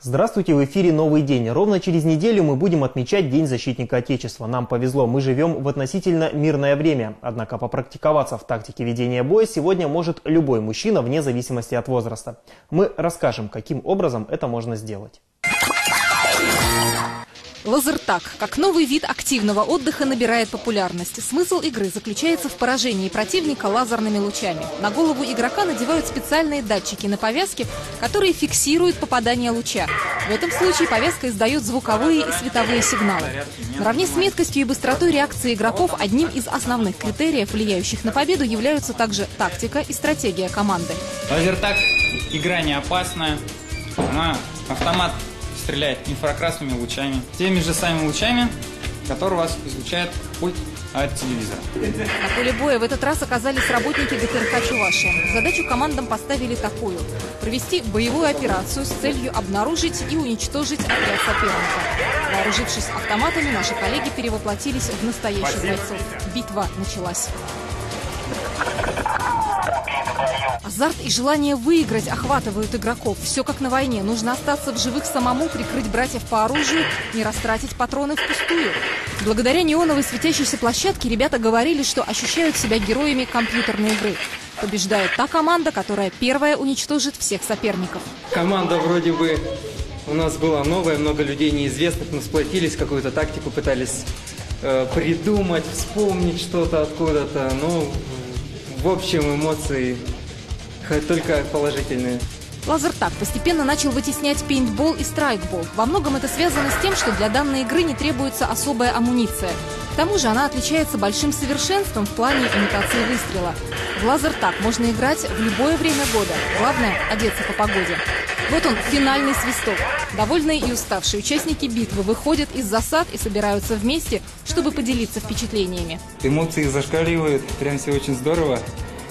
Здравствуйте, в эфире «Новый день». Ровно через неделю мы будем отмечать День защитника Отечества. Нам повезло, мы живем в относительно мирное время. Однако попрактиковаться в тактике ведения боя сегодня может любой мужчина вне зависимости от возраста. Мы расскажем, каким образом это можно сделать. Лазертаг, как новый вид активного отдыха, набирает популярность. Смысл игры заключается в поражении противника лазерными лучами. На голову игрока надевают специальные датчики на повязке, которые фиксируют попадание луча. В этом случае повязка издает звуковые и световые сигналы. Наравне с меткостью и быстротой реакции игроков одним из основных критериев, влияющих на победу, являются также тактика и стратегия команды. Лазертаг – игра не опасная. Она автомат стреляет инфракрасными лучами. Теми же самыми лучами, которые вас излучает пульт от телевизора. На поле боя в этот раз оказались работники ГТРК Чувашия. Задачу командам поставили такую – провести боевую операцию с целью обнаружить и уничтожить отряд соперника. Вооружившись автоматами, наши коллеги перевоплотились в настоящих бойцов. Битва началась. Азарт и желание выиграть охватывают игроков. Все как на войне. Нужно остаться в живых самому, прикрыть братьев по оружию, не растратить патроны впустую. Благодаря неоновой светящейся площадке ребята говорили, что ощущают себя героями компьютерной игры. Побеждает та команда, которая первая уничтожит всех соперников. Команда вроде бы у нас была новая, много людей неизвестных, мы сплотились, какую-то тактику пытались э, придумать, вспомнить что-то откуда-то. Но в общем эмоции только положительные. Лазертаг постепенно начал вытеснять пейнтбол и страйкбол. Во многом это связано с тем, что для данной игры не требуется особая амуниция. К тому же она отличается большим совершенством в плане имитации выстрела. В лазертаг можно играть в любое время года. Главное – одеться по погоде. Вот он, финальный свисток. Довольные и уставшие участники битвы выходят из засад и собираются вместе, чтобы поделиться впечатлениями. Эмоции зашкаливают, прям все очень здорово.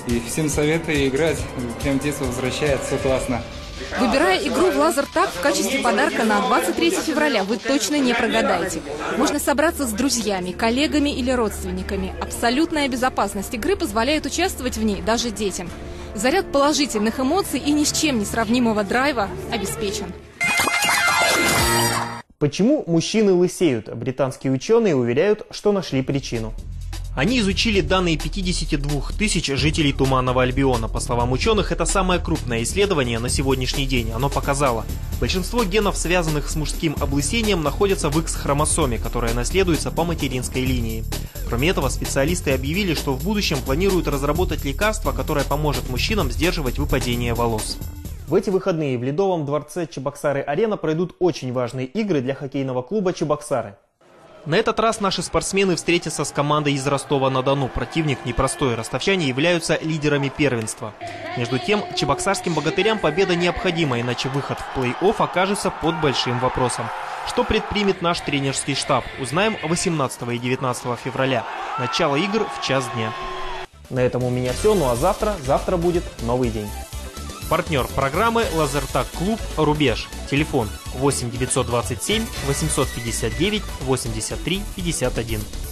И всем советую играть, прям детство возвращает, все классно. Выбирая игру в лазер-так в качестве подарка на 23 февраля, вы точно не прогадаете. Можно собраться с друзьями, коллегами или родственниками. Абсолютная безопасность игры позволяет участвовать в ней даже детям. Заряд положительных эмоций и ни с чем не сравнимого драйва обеспечен. Почему мужчины лысеют? Британские ученые уверяют, что нашли причину. Они изучили данные 52 тысяч жителей Туманного Альбиона. По словам ученых, это самое крупное исследование на сегодняшний день. Оно показало, большинство генов, связанных с мужским облысением, находятся в X-хромосоме, которая наследуется по материнской линии. Кроме этого, специалисты объявили, что в будущем планируют разработать лекарство, которое поможет мужчинам сдерживать выпадение волос. В эти выходные в Ледовом дворце Чебоксары-Арена пройдут очень важные игры для хоккейного клуба «Чебоксары». На этот раз наши спортсмены встретятся с командой из Ростова-на-Дону. Противник непростой. Ростовчане являются лидерами первенства. Между тем, чебоксарским богатырям победа необходима, иначе выход в плей-офф окажется под большим вопросом. Что предпримет наш тренерский штаб, узнаем 18 и 19 февраля. Начало игр в час дня. На этом у меня все, ну а завтра, завтра будет новый день. Партнер программы «Лазертаг Клуб Рубеж». Телефон 8 927 859 83 51.